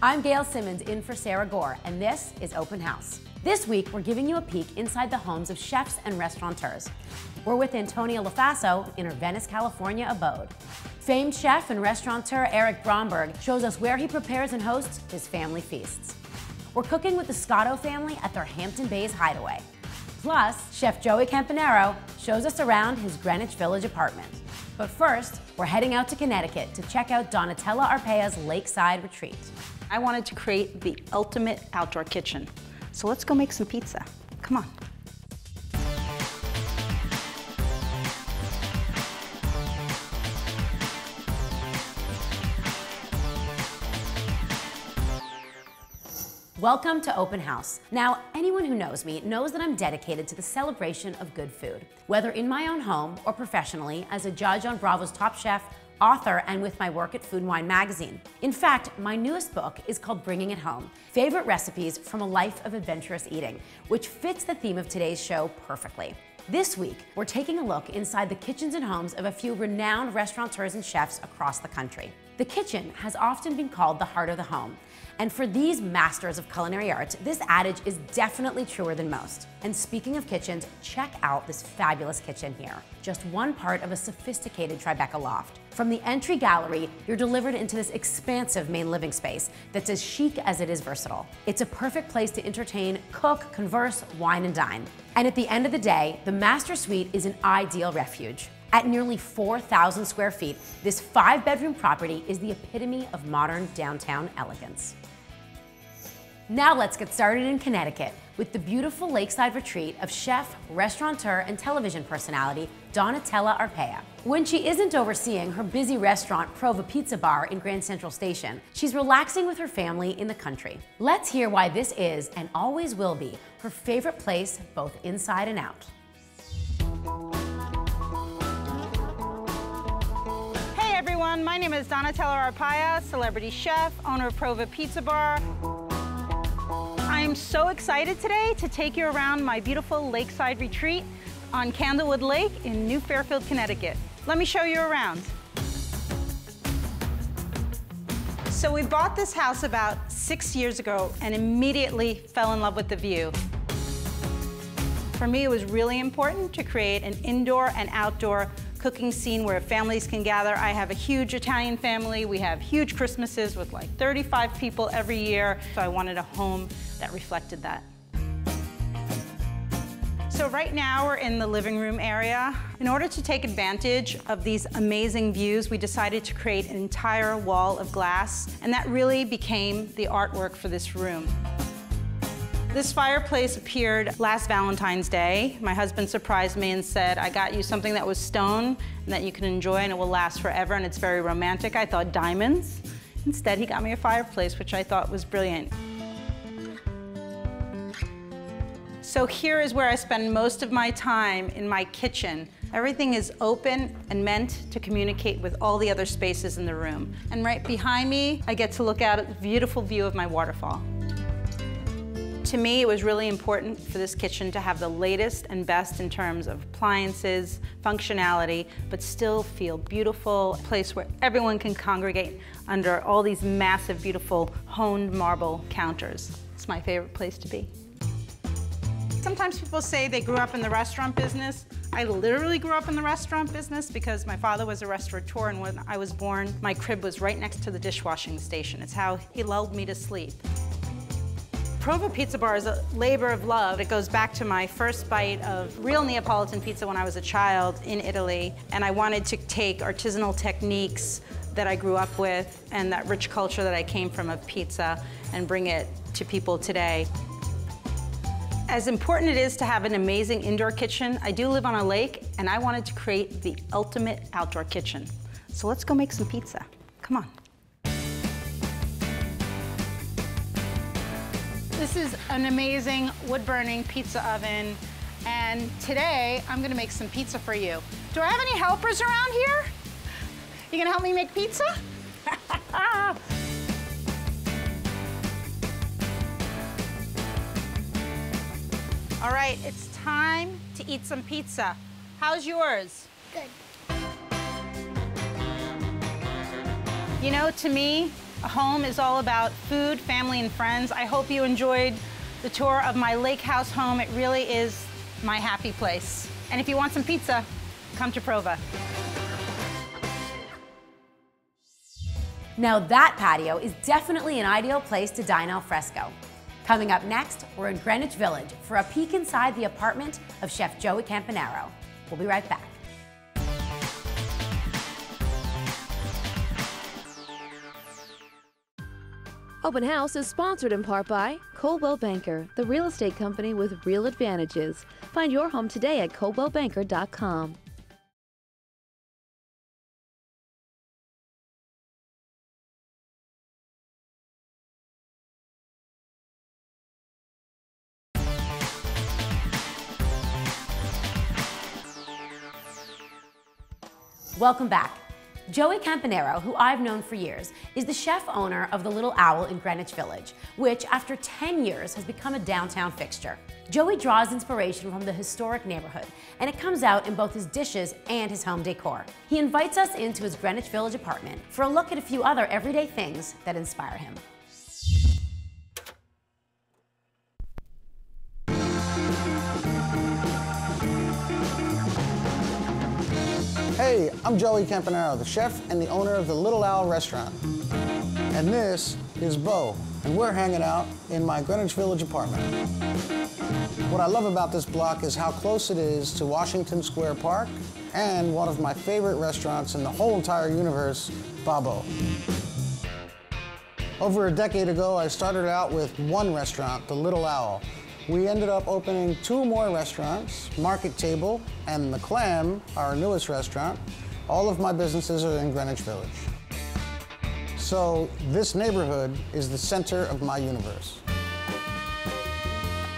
I'm Gail Simmons in for Sara Gore, and this is Open House. This week, we're giving you a peek inside the homes of chefs and restaurateurs. We're with Antonia Lofaso in her Venice, California abode. Famed chef and restaurateur Eric Bromberg shows us where he prepares and hosts his family feasts. We're cooking with the Scotto family at their Hampton Bays hideaway. Plus, Chef Joey Campanaro shows us around his Greenwich Village apartment. But first, we're heading out to Connecticut to check out Donatella Arpaia's lakeside retreat. I wanted to create the ultimate outdoor kitchen. So let's go make some pizza. Come on. Welcome to Open House. Now, anyone who knows me knows that I'm dedicated to the celebration of good food, whether in my own home or professionally as a judge on Bravo's Top Chef, author, and with my work at Food and Wine magazine. In fact, my newest book is called Bringing It Home Favorite Recipes from a Life of Adventurous Eating, which fits the theme of today's show perfectly. This week, we're taking a look inside the kitchens and homes of a few renowned restaurateurs and chefs across the country. The kitchen has often been called the heart of the home, and for these masters of culinary arts, this adage is definitely truer than most. And speaking of kitchens, check out this fabulous kitchen here. Just one part of a sophisticated Tribeca loft. From the entry gallery, you're delivered into this expansive main living space that's as chic as it is versatile. It's a perfect place to entertain, cook, converse, wine, and dine. And at the end of the day, the master suite is an ideal refuge. At nearly 4,000 square feet, this five bedroom property is the epitome of modern downtown elegance. Now let's get started in Connecticut with the beautiful lakeside retreat of chef, restaurateur, and television personality Donatella Arpaia. When she isn't overseeing her busy restaurant Prova Pizza Bar in Grand Central Station, she's relaxing with her family in the country. Let's hear why this is, and always will be, her favorite place both inside and out. Hey everyone, my name is Donatella Arpaia, celebrity chef, owner of Prova Pizza Bar. I'm so excited today to take you around my beautiful lakeside retreat on Candlewood Lake in New Fairfield, Connecticut. Let me show you around. So we bought this house about six years ago and immediately fell in love with the view. For me, it was really important to create an indoor and outdoor cooking scene where families can gather. I have a huge Italian family. We have huge Christmases with like 35 people every year. So I wanted a home that reflected that. So right now we're in the living room area. In order to take advantage of these amazing views, we decided to create an entire wall of glass, and that really became the artwork for this room. This fireplace appeared last Valentine's Day. My husband surprised me and said, I got you something that was stone and that you can enjoy and it will last forever and it's very romantic. I thought diamonds. Instead, he got me a fireplace, which I thought was brilliant. So here is where I spend most of my time in my kitchen. Everything is open and meant to communicate with all the other spaces in the room. And right behind me, I get to look out at the beautiful view of my waterfall. To me, it was really important for this kitchen to have the latest and best in terms of appliances, functionality, but still feel beautiful, a place where everyone can congregate under all these massive, beautiful, honed marble counters. It's my favorite place to be. Sometimes people say they grew up in the restaurant business. I literally grew up in the restaurant business because my father was a restaurateur and when I was born, my crib was right next to the dishwashing station. It's how he lulled me to sleep. Prova Pizza Bar is a labor of love. It goes back to my first bite of real Neapolitan pizza when I was a child in Italy, and I wanted to take artisanal techniques that I grew up with and that rich culture that I came from of pizza and bring it to people today. As important it is to have an amazing indoor kitchen, I do live on a lake and I wanted to create the ultimate outdoor kitchen. So let's go make some pizza. Come on. This is an amazing wood-burning pizza oven. And today, I'm gonna make some pizza for you. Do I have any helpers around here? You gonna help me make pizza? All right, it's time to eat some pizza. How's yours? Good. You know, to me, home is all about food, family, and friends. I hope you enjoyed the tour of my lake house home. It really is my happy place. And if you want some pizza, come to Prova. Now that patio is definitely an ideal place to dine al fresco. Coming up next, we're in Greenwich Village for a peek inside the apartment of Chef Joey Campanaro. We'll be right back. Open House is sponsored in part by Coldwell Banker, the real estate company with real advantages. Find your home today at coldwellbanker.com. Welcome back. Joey Campanaro, who I've known for years, is the chef owner of the Little Owl in Greenwich Village, which after 10 years has become a downtown fixture. Joey draws inspiration from the historic neighborhood, and it comes out in both his dishes and his home decor. He invites us into his Greenwich Village apartment for a look at a few other everyday things that inspire him. I'm Joey Campanaro, the chef and the owner of the Little Owl restaurant. And this is Bo, and we're hanging out in my Greenwich Village apartment. What I love about this block is how close it is to Washington Square Park and one of my favorite restaurants in the whole entire universe, Babbo. Over a decade ago, I started out with one restaurant, the Little Owl, we ended up opening two more restaurants, Market Table and The Clam, our newest restaurant. All of my businesses are in Greenwich Village. So this neighborhood is the center of my universe.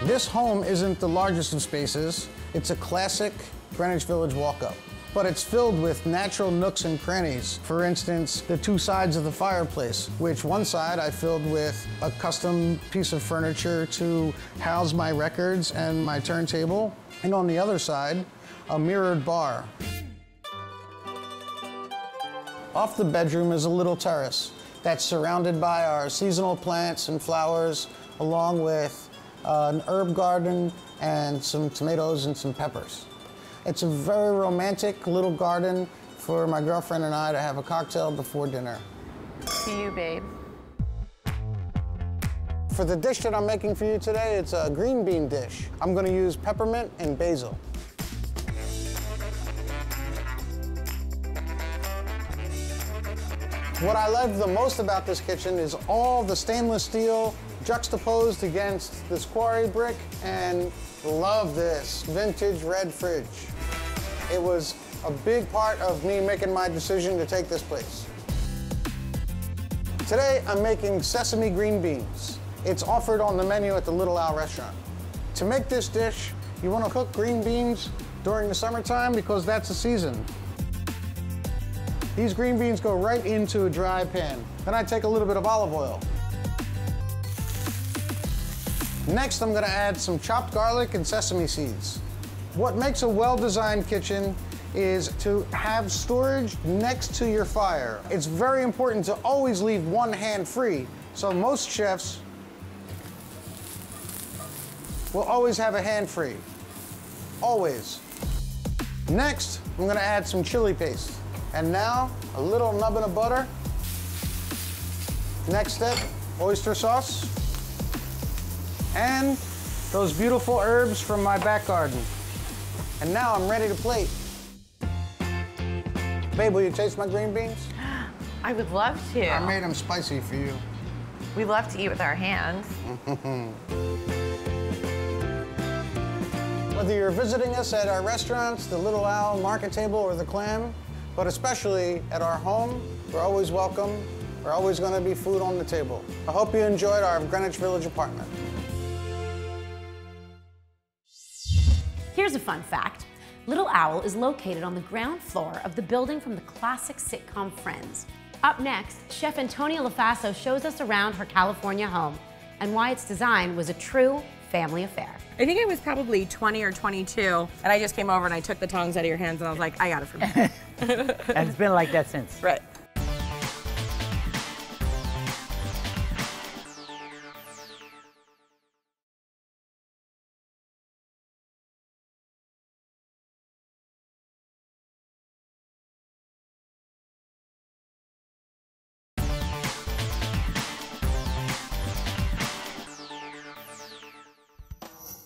This home isn't the largest of spaces. It's a classic Greenwich Village walk-up but it's filled with natural nooks and crannies. For instance, the two sides of the fireplace, which one side I filled with a custom piece of furniture to house my records and my turntable, and on the other side, a mirrored bar. Off the bedroom is a little terrace that's surrounded by our seasonal plants and flowers, along with uh, an herb garden and some tomatoes and some peppers. It's a very romantic little garden for my girlfriend and I to have a cocktail before dinner. To you, babe. For the dish that I'm making for you today, it's a green bean dish. I'm gonna use peppermint and basil. What I love the most about this kitchen is all the stainless steel juxtaposed against this quarry brick and love this vintage red fridge. It was a big part of me making my decision to take this place. Today, I'm making sesame green beans. It's offered on the menu at the Little Owl restaurant. To make this dish, you want to cook green beans during the summertime because that's the season. These green beans go right into a dry pan. Then I take a little bit of olive oil. Next, I'm gonna add some chopped garlic and sesame seeds. What makes a well-designed kitchen is to have storage next to your fire. It's very important to always leave one hand free. So most chefs will always have a hand free. Always. Next, I'm gonna add some chili paste. And now, a little nubbin of butter. Next step, oyster sauce. And those beautiful herbs from my back garden. And now I'm ready to plate. Babe, will you taste my green beans? I would love to. I made them spicy for you. We love to eat with our hands. Whether you're visiting us at our restaurants, the Little Owl, Market Table, or the Clam, but especially at our home, we're always welcome. We're always going to be food on the table. I hope you enjoyed our Greenwich Village apartment. Here's a fun fact. Little Owl is located on the ground floor of the building from the classic sitcom Friends. Up next, Chef Antonia Lofaso shows us around her California home and why its design was a true family affair. I think I was probably 20 or 22, and I just came over and I took the tongs out of your hands and I was like, I got it from you. and it's been like that since. Right.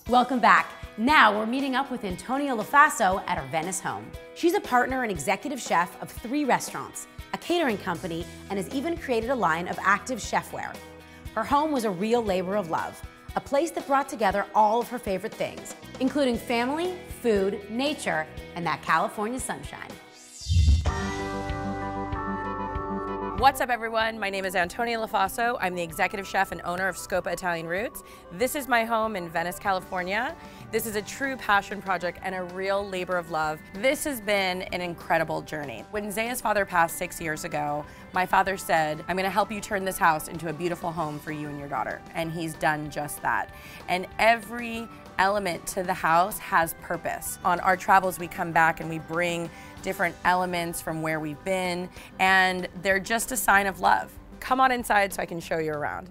Welcome back. Now we're meeting up with Antonia Lofaso at our Venice home. She's a partner and executive chef of three restaurants, a catering company, and has even created a line of active chefware. Her home was a real labor of love, a place that brought together all of her favorite things, including family, food, nature, and that California sunshine. What's up, everyone? My name is Antonia Lofaso. I'm the executive chef and owner of Scopa Italian Roots. This is my home in Venice, California. This is a true passion project and a real labor of love. This has been an incredible journey. When Zaya's father passed six years ago, my father said, I'm gonna help you turn this house into a beautiful home for you and your daughter. And he's done just that. And every element to the house has purpose. On our travels, we come back and we bring different elements from where we've been, and they're just a sign of love. Come on inside so I can show you around.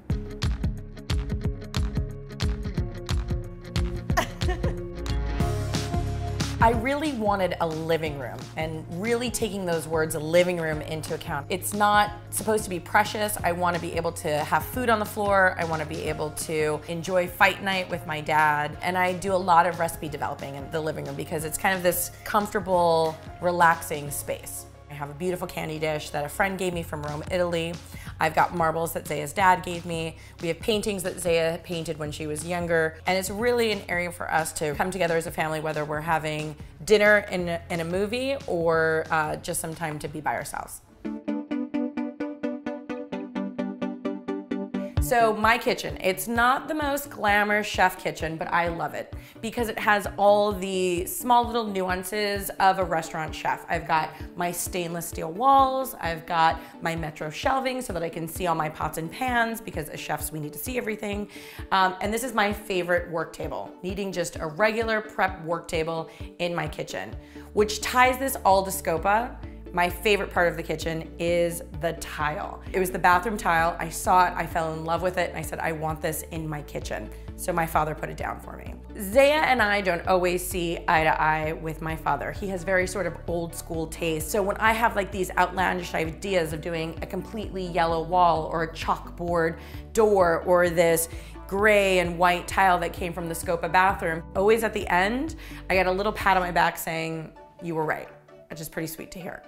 I really wanted a living room and really taking those words, a living room, into account. It's not supposed to be precious. I want to be able to have food on the floor. I want to be able to enjoy fight night with my dad. And I do a lot of recipe developing in the living room because it's kind of this comfortable, relaxing space. I have a beautiful candy dish that a friend gave me from Rome, Italy. I've got marbles that Zaya's dad gave me. We have paintings that Zaya painted when she was younger. And it's really an area for us to come together as a family, whether we're having dinner in a, in a movie or uh, just some time to be by ourselves. So my kitchen, it's not the most glamorous chef kitchen, but I love it because it has all the small little nuances of a restaurant chef. I've got my stainless steel walls, I've got my Metro shelving so that I can see all my pots and pans because as chefs we need to see everything. Um, and this is my favorite work table, needing just a regular prep work table in my kitchen, which ties this all to Scopa my favorite part of the kitchen is the tile. It was the bathroom tile. I saw it, I fell in love with it, and I said, I want this in my kitchen. So my father put it down for me. Zaya and I don't always see eye to eye with my father. He has very sort of old school taste. So when I have like these outlandish ideas of doing a completely yellow wall or a chalkboard door or this gray and white tile that came from the Scopa bathroom, always at the end, I get a little pat on my back saying, you were right which is pretty sweet to hear.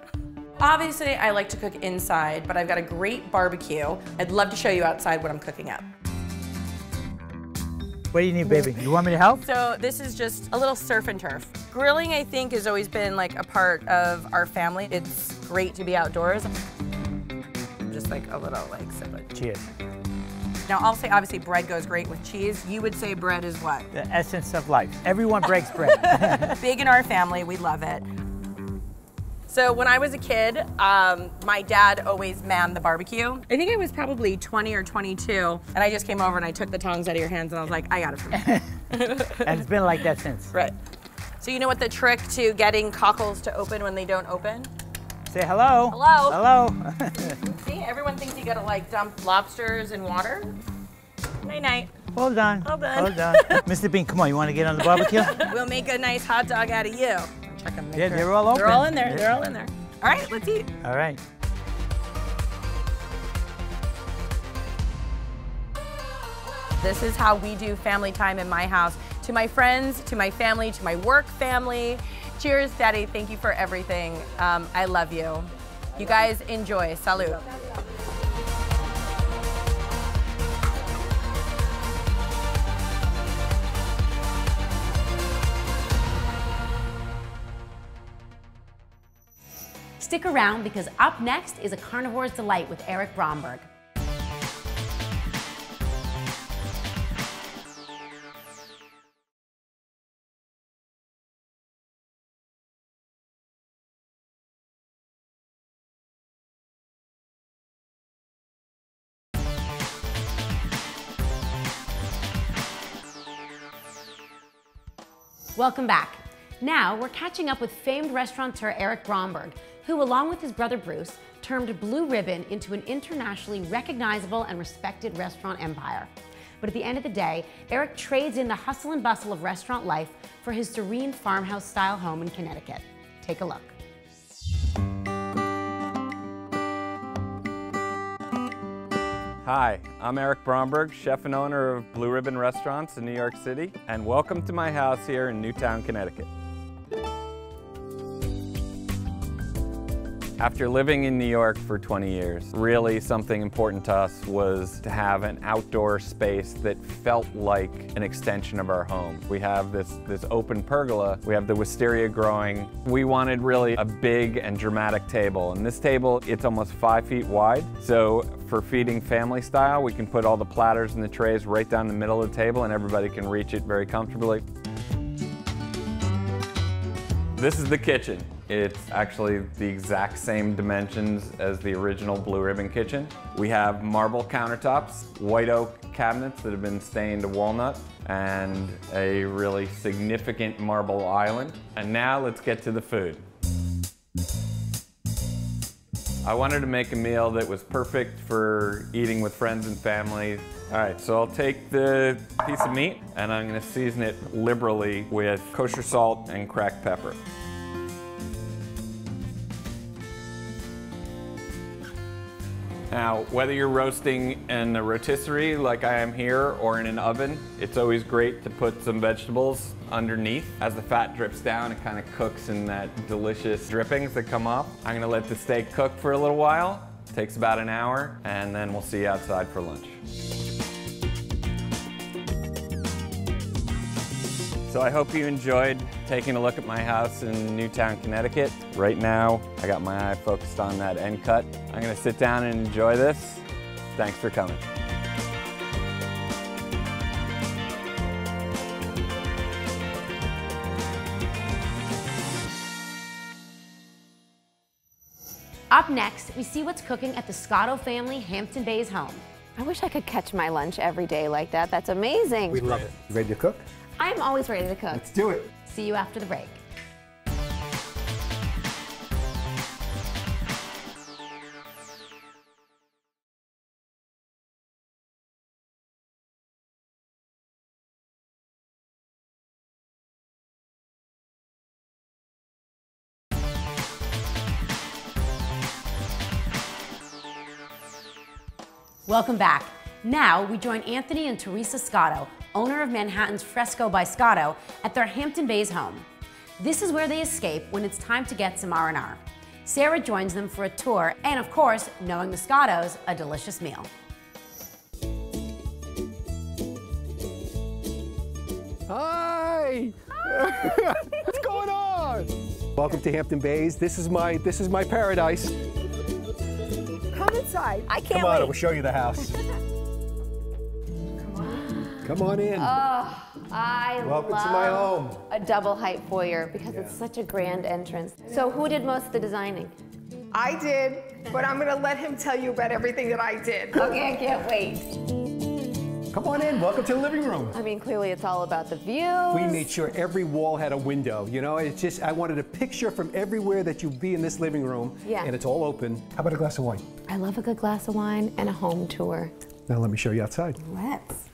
Obviously, I like to cook inside, but I've got a great barbecue. I'd love to show you outside what I'm cooking up. What do you need, baby? You want me to help? So this is just a little surf and turf. Grilling, I think, has always been like a part of our family. It's great to be outdoors. Just like a little like sip Cheers. Now, I'll say obviously bread goes great with cheese. You would say bread is what? The essence of life. Everyone breaks bread. Big in our family, we love it. So when I was a kid, um, my dad always manned the barbecue. I think I was probably 20 or 22, and I just came over and I took the tongs out of your hands and I was like, I got it from you. and it's been like that since. Right. So you know what the trick to getting cockles to open when they don't open? Say hello. Hello. Hello. See, everyone thinks you gotta like dump lobsters in water. Night night. Well done. Well done. Well done. Mr. Bean, come on, you want to get on the barbecue? we'll make a nice hot dog out of you. Check them. Yeah, they're all open. They're all in there. They're all in there. All right, let's eat. All right. This is how we do family time in my house. To my friends, to my family, to my work family. Cheers, Daddy. Thank you for everything. Um, I love you. You guys enjoy. Salud. Stick around because up next is a carnivore's delight with Eric Bromberg. Welcome back. Now we're catching up with famed restaurateur Eric Bromberg, who, along with his brother Bruce, turned Blue Ribbon into an internationally recognizable and respected restaurant empire. But at the end of the day, Eric trades in the hustle and bustle of restaurant life for his serene farmhouse style home in Connecticut. Take a look. Hi, I'm Eric Bromberg, chef and owner of Blue Ribbon Restaurants in New York City, and welcome to my house here in Newtown, Connecticut. After living in New York for 20 years, really something important to us was to have an outdoor space that felt like an extension of our home. We have this, this open pergola, we have the wisteria growing. We wanted really a big and dramatic table, and this table, it's almost five feet wide, so for feeding family style, we can put all the platters and the trays right down the middle of the table and everybody can reach it very comfortably. This is the kitchen. It's actually the exact same dimensions as the original Blue Ribbon kitchen. We have marble countertops, white oak cabinets that have been stained walnut, and a really significant marble island. And now let's get to the food. I wanted to make a meal that was perfect for eating with friends and family. All right, so I'll take the piece of meat and I'm gonna season it liberally with kosher salt and cracked pepper. Now, whether you're roasting in a rotisserie like I am here or in an oven, it's always great to put some vegetables underneath. As the fat drips down, it kind of cooks in that delicious drippings that come off. I'm gonna let the steak cook for a little while. takes about an hour, and then we'll see you outside for lunch. So I hope you enjoyed taking a look at my house in Newtown, Connecticut. Right now, I got my eye focused on that end cut. I'm gonna sit down and enjoy this. Thanks for coming. Up next, we see what's cooking at the Scotto family Hampton Bays home. I wish I could catch my lunch every day like that. That's amazing. We love it. Ready to cook? I'm always ready to cook. Let's do it. See you after the break. Welcome back. Now we join Anthony and Teresa Scotto, owner of Manhattan's Fresco by Scotto, at their Hampton Bays home. This is where they escape when it's time to get some R&R. Sara joins them for a tour and, of course, knowing the Scottos, a delicious meal. Hi. What's going on? Welcome to Hampton Bays. This is my this is my paradise. Come inside. I can't Come on, wait. we'll show you the house. Come on in. Oh, I Welcome love to my home. a double height foyer because it's such a grand entrance. So who did most of the designing? I did, but I'm gonna let him tell you about everything that I did. Okay, I can't wait. Come on in. Welcome to the living room. I mean, clearly it's all about the view. We made sure every wall had a window. You know, it's just I wanted a picture from everywhere that you'd be in this living room. Yeah. And it's all open. How about a glass of wine? I love a good glass of wine and a home tour. Now let me show you outside. Let's.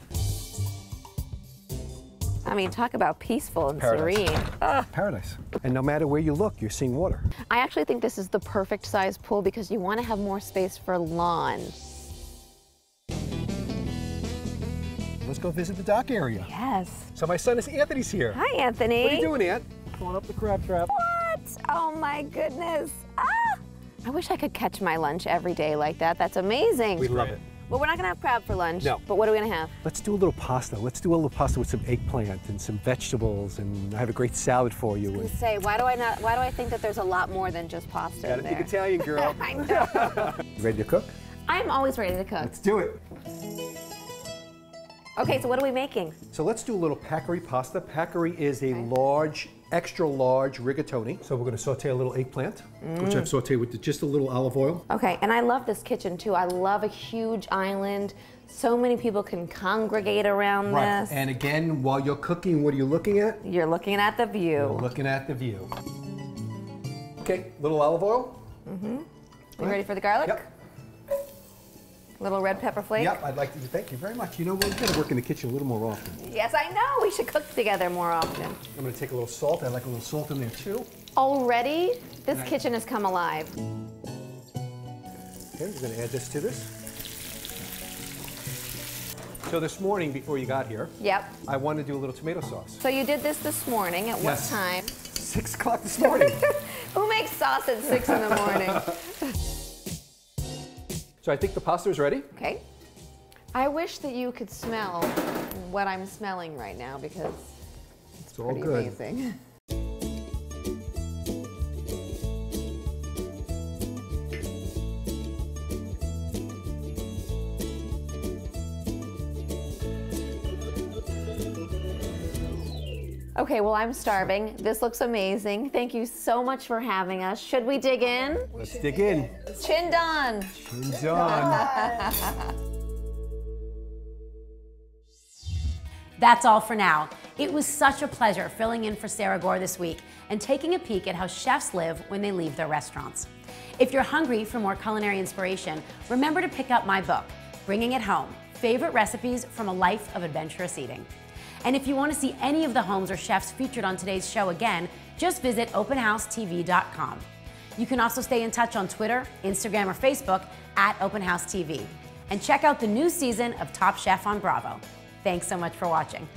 I mean, talk about peaceful and Paradise. serene. Ugh. Paradise. And no matter where you look, you're seeing water. I actually think this is the perfect size pool because you want to have more space for lawn. Let's go visit the dock area. Yes. So my son is Anthony's here. Hi, Anthony. What are you doing, Aunt? Pulling up the crab trap. What? Oh my goodness. Ah! I wish I could catch my lunch every day like that. That's amazing. We love it. Well, we're not gonna have crab for lunch. No. But what are we gonna have? Let's do a little pasta. Let's do a little pasta with some eggplant and some vegetables, and I have a great salad for you. I And say, why do I not? Why do I think that there's a lot more than just pasta think? Italian, girl. I know. Ready to cook? I'm always ready to cook. Let's do it. Okay, so what are we making? So let's do a little paccheri pasta. Paccheri is a large, extra large rigatoni. So we're going to saute a little eggplant, which Mm. I've sauteed with just a little olive oil. Okay, and I love this kitchen too. I love a huge island. So many people can congregate around this. And again, while you're cooking, what are you looking at? You're looking at the view. You're looking at the view. Okay, little olive oil. Mm-hmm. You ready for the garlic? Yep. Little red pepper flake? Yep, I'd like to thank you very much. You know, we're going to work in the kitchen a little more often. Yes, I know. We should cook together more often. I'm going to take a little salt. I like a little salt in there too. Already, this Right. kitchen has come alive. Okay, we're going to add this to this. So this morning, before you got here, Yep. I wanted to do a little tomato sauce. So you did this this morning. At Yes. what time? Six o'clock this morning. Who makes sauce at six in the morning? so I think the pasta is ready. Okay. I wish that you could smell what I'm smelling right now because It's all pretty good. amazing. Okay, well, I'm starving. This looks amazing. Thank you so much for having us. Should we dig in? Let's dig in. Chin done. Chin done. That's all for now. It was such a pleasure filling in for Sara Gore this week and taking a peek at how chefs live when they leave their restaurants. If you're hungry for more culinary inspiration, remember to pick up my book, Bringing It Home Favorite Recipes from a Life of Adventurous Eating. And if you want to see any of the homes or chefs featured on today's show again, just visit openhousetv.com. You can also stay in touch on Twitter, Instagram, or Facebook at Open House TV. And check out the new season of Top Chef on Bravo. Thanks so much for watching.